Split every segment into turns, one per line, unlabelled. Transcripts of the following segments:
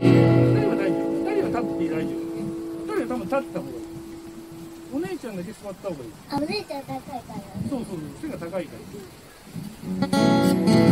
人は大丈夫。人は立って大丈夫。人は多分立った方がいい。お姉ちゃんった方がいい。
あ、お姉ちゃん高いから。
そうそうそう、背が高いから。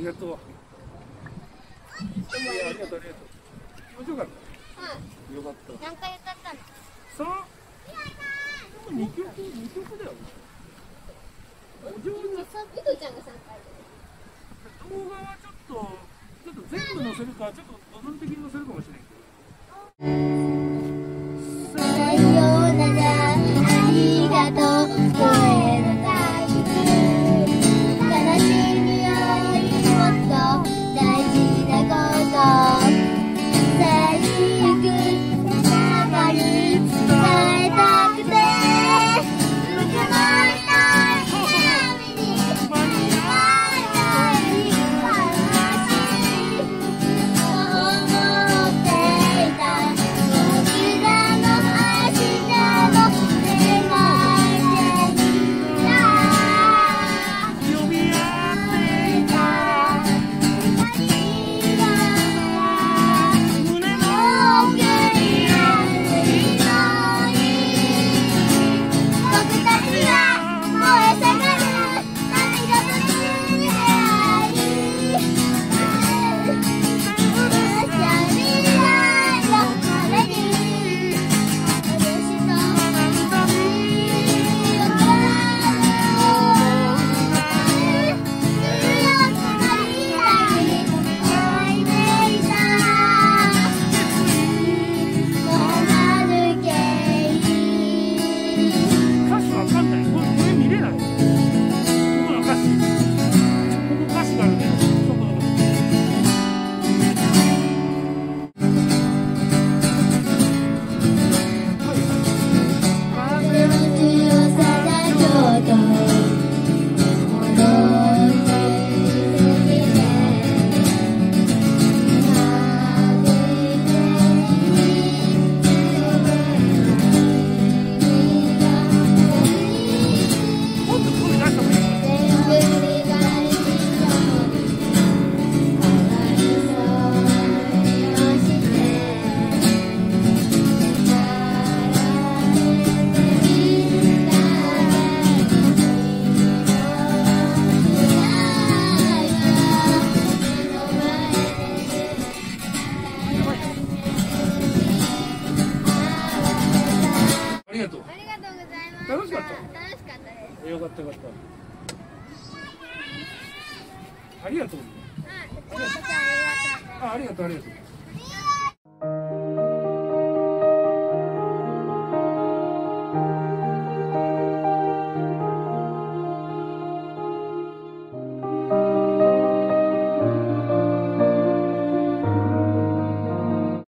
りがとう。
ありがとう、ありがとう。気持ちよかった。よかった。
何回歌ったの。
そう。二曲、二曲だよ。お上手。
ちゃんが。
動画はちょっと、ちょっと全部載せるか、ちょっと部分的に載せるかもしれない。
よ
かったよかった。ありがとう。ありがとうありがとう